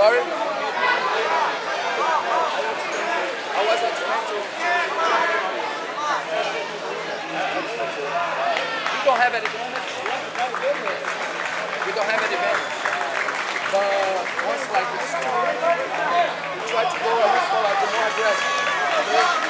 Sorry? I was expecting. We don't have any. advantage. We don't have advantage. But once like this, we try to go and look like the more aggressive.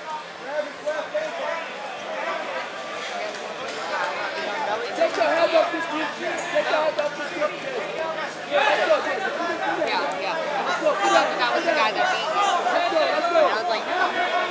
Yeah, yeah. That was the guy that beat me. I was like, no.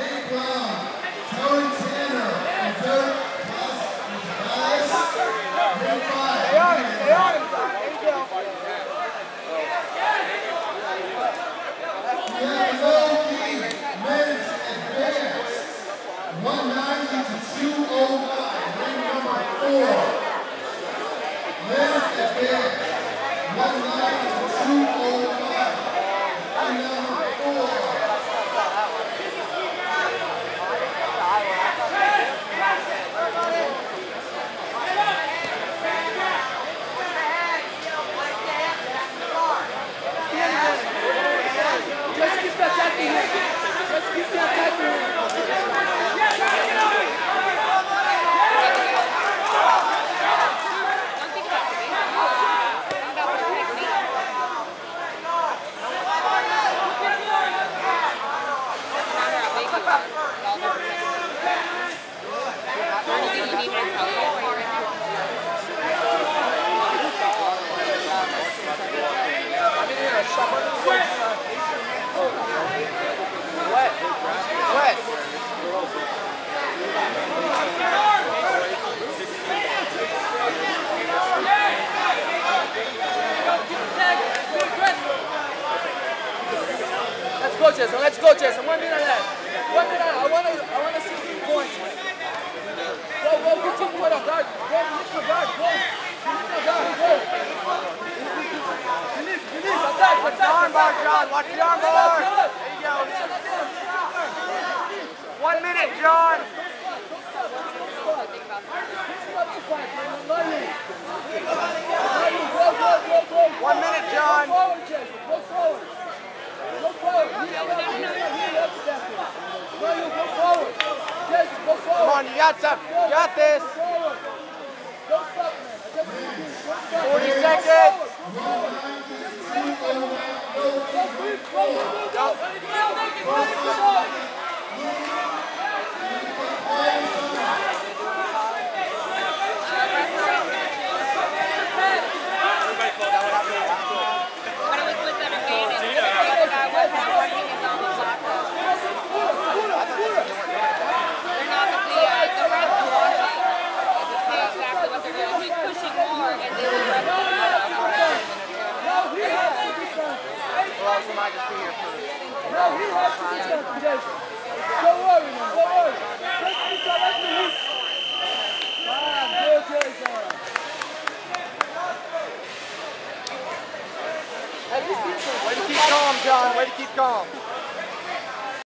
Let's go, Jason. Let's go, Jason. arm bar, John. Watch the arm bar. There you go. One minute, John. One minute, John. Come on, you got some. You got this. 40 seconds. might just be here for... No, he has to be done today. Don't worry, man. Don't worry. Let's be go Way to keep calm, John. Way to keep calm.